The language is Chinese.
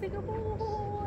这个不。